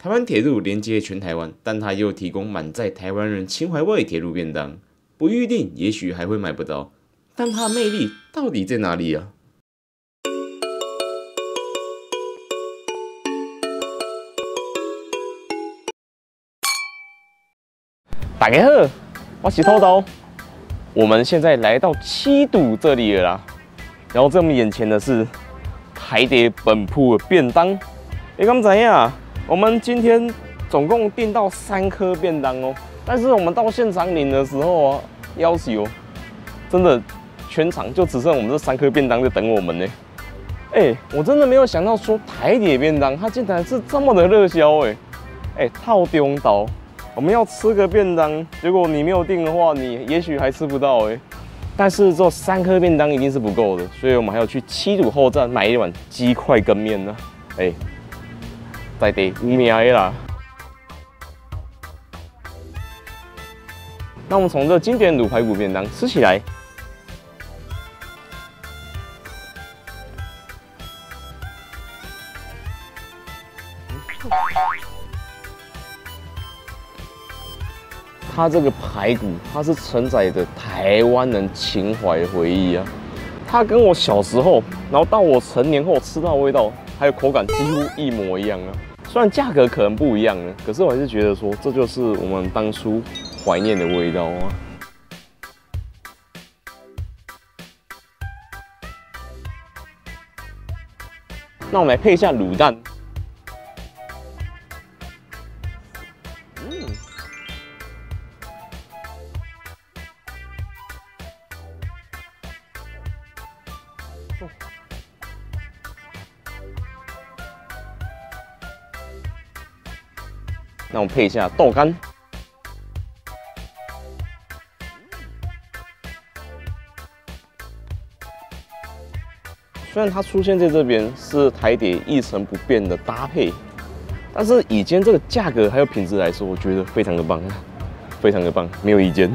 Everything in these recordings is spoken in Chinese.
台湾铁路连接全台湾，但它又提供满载台湾人情怀味铁路便当，不预定也许还会买不到，但它的魅力到底在哪里啊？大家好，我是偷偷。我们现在来到七堵这里了，然后在我们眼前的是台铁本铺便当。你刚怎样？我们今天总共订到三颗便当哦，但是我们到现场领的时候啊，要求真的全场就只剩我们这三颗便当在等我们呢。哎，我真的没有想到说台铁便当它竟然是这么的热销哎，哎，套中刀。我们要吃个便当，结果你没有订的话，你也许还吃不到哎。但是这三颗便当一定是不够的，所以我们还要去七堵后站买一碗鸡块跟面呢。哎，再得五米啦。那我们从这经典卤排骨便当吃起来。它这个排骨，它是承载着台湾人情怀回忆啊。它跟我小时候，然后到我成年后吃到的味道，还有口感几乎一模一样啊。虽然价格可能不一样呢，可是我还是觉得说，这就是我们当初怀念的味道啊。那我们来配一下卤蛋。那我们配一下豆干。虽然它出现在这边是台底一成不变的搭配，但是以今天这个价格还有品质来说，我觉得非常的棒，非常的棒，没有意见。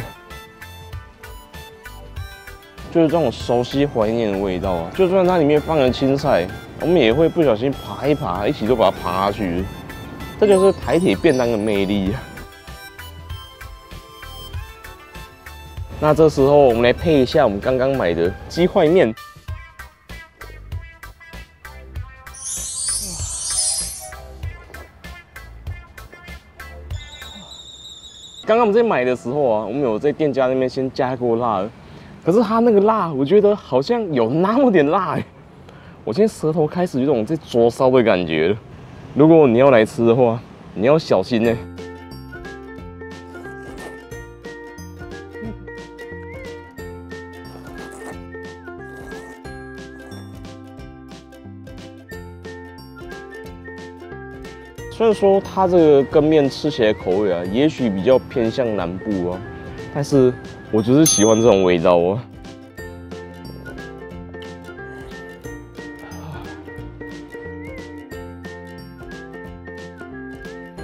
就是这种熟悉怀念的味道啊！就算它里面放了青菜，我们也会不小心爬一爬，一起就把它爬下去。这就是台铁便当的魅力啊！那这时候我们来配一下我们刚刚买的鸡块面。刚刚我们在买的时候啊，我们有在店家那边先加过辣，可是它那个辣，我觉得好像有那么点辣！我现在舌头开始有种在灼烧的感觉。如果你要来吃的话，你要小心呢。虽然说它这个羹面吃起来口味啊，也许比较偏向南部啊，但是我就是喜欢这种味道啊。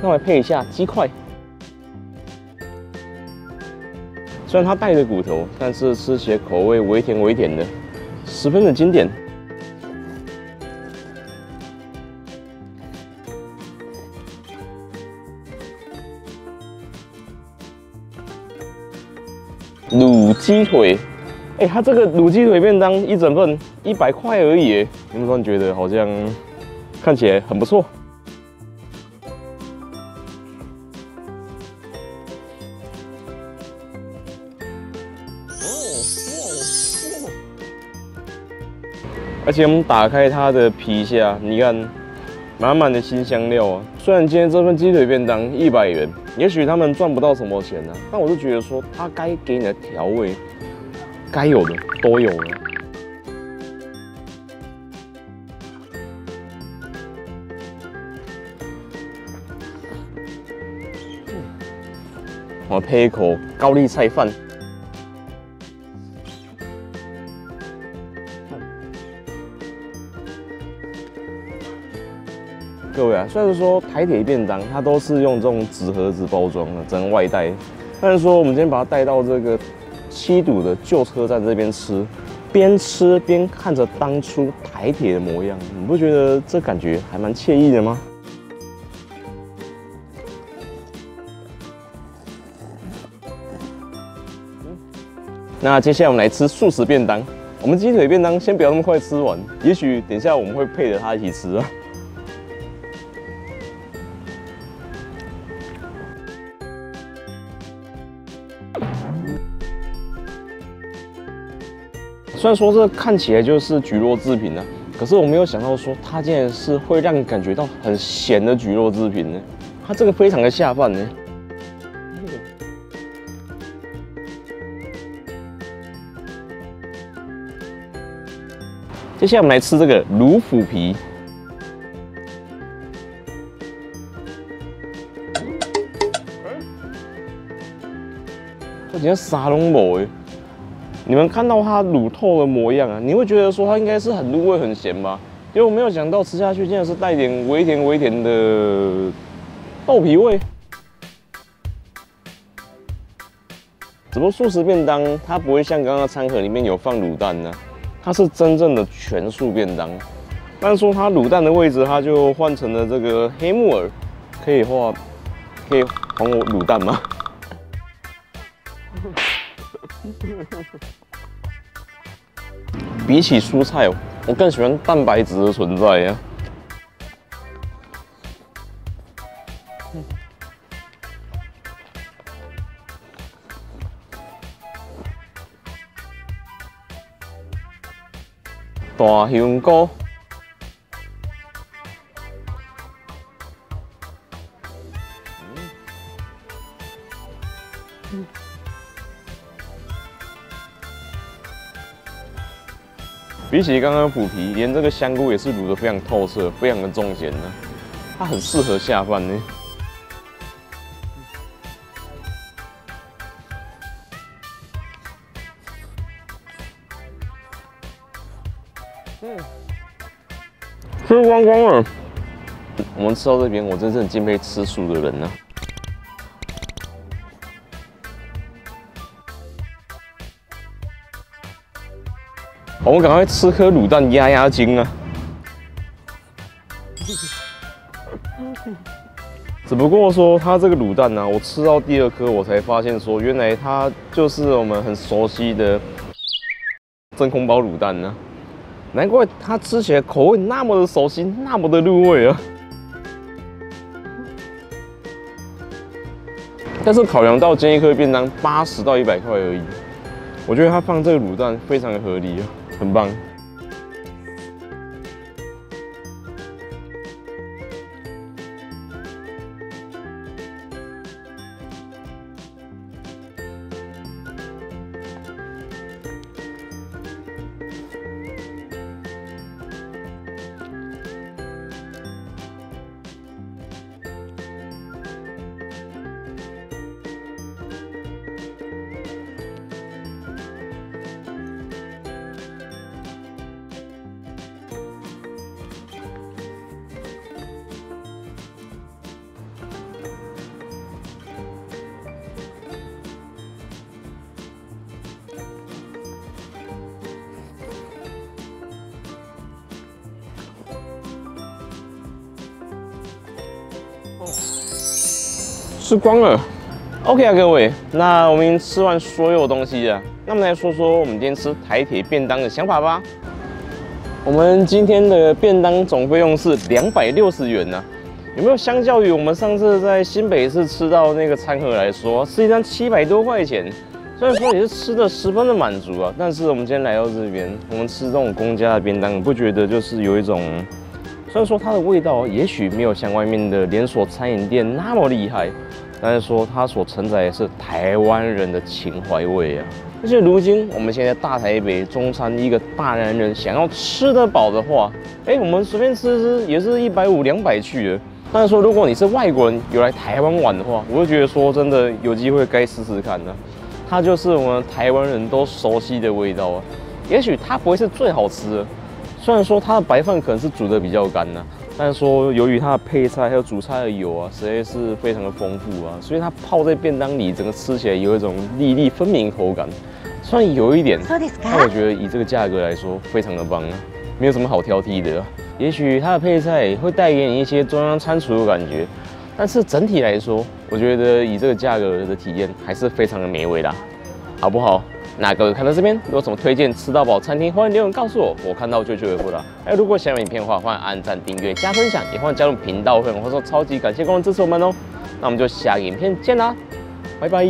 那我配一下鸡块，虽然它带着骨头，但是吃起来口味微甜微甜的，十分的经典。卤鸡腿，哎，它这个卤鸡腿便当一整份一百块而已，你们突然觉得好像看起来很不错。而且我们打开它的皮下，你看满满的新香料啊！虽然今天这份鸡腿便当一百元，也许他们赚不到什么钱呢，但我是觉得说，它该给你的调味，该有的都有了。我配一口高丽菜饭。虽然说台铁便当它都是用这种纸盒子包装的只能外带。但是说我们今天把它带到这个七堵的旧车站这边吃边吃边看着当初台铁的模样你不觉得这感觉还蛮惬意的吗？那接下来我们来吃素食便当。我们鸡腿便当先不要那么快吃完也许等一下我们会配着它一起吃啊。虽然说这看起来就是菊络制品呢，可是我没有想到说它竟然是会让你感觉到很咸的菊络制品呢。它这个非常的下饭呢。接下来我们来吃这个卤腐皮。我今天沙龙某哎，你们看到它卤透的模样啊，你会觉得说它应该是很入味、很咸吧？结果没有想到吃下去竟然是带点微甜、微甜的豆皮味。只不过素食便当它不会像刚刚餐盒里面有放卤蛋呢。它是真正的全素便当，但是说它卤蛋的位置，它就换成了这个黑木耳，可以画，可以还我卤蛋吗？比起蔬菜，我更喜欢蛋白质的存在呀。大香菇，比起刚刚腐皮，连这个香菇也是卤得非常透彻，非常的重咸呢。它很适合下饭呢。嗯吃光光了，我们吃到这边，我真正敬佩吃素的人呢。我们赶快吃颗卤蛋压压惊啊！只不过说它这个卤蛋呢，我吃到第二颗，我才发现说，原来它就是我们很熟悉的真空包卤蛋呢。难怪它吃起来口味那么的熟悉，那么的入味啊！但是考量到煎一颗便当八十到一百块而已，我觉得它放这个卤蛋非常的合理啊，很棒。吃光了，OK 啊，各位，那我们吃完所有东西了，那么来说说我们今天吃台铁便当的想法吧。我们今天的便当总费用是两百六十元呢，有没有相较于我们上次在新北市吃到那个餐盒来说，是一张七百多块钱？虽然说也是吃的十分的满足啊，但是我们今天来到这边，我们吃这种公家的便当，不觉得就是有一种，虽然说它的味道也许没有像外面的连锁餐饮店那么厉害。但是说它所承载的是台湾人的情怀味啊！而且如今我们现在大台北中餐一个大男人想要吃得饱的话，哎，我们随便吃吃也是一百五两百去的。但是说如果你是外国人有来台湾玩的话，我就觉得说真的有机会该试试看呢。它就是我们台湾人都熟悉的味道啊。也许它不会是最好吃的，虽然说它的白饭可能是煮的比较干呢。但是说，由于它的配菜还有煮菜的油啊，实在是非常的丰富啊，所以它泡在便当里，整个吃起来有一种粒粒分明口感。虽然有一点，但我觉得以这个价格来说，非常的棒啊，没有什么好挑剔的。也许它的配菜会带给你一些中央餐厨的感觉，但是整体来说，我觉得以这个价格的体验还是非常的美味啦，好不好？那各位看到这边，有什么推荐吃到饱餐厅，欢迎留言告诉我，我看到就去回复了。哎如果喜欢影片的话，欢迎按赞、订阅、加分享，也欢迎加入频道会员，或者说超级感谢各位支持我们哦。那我们就下影片见啦，拜拜。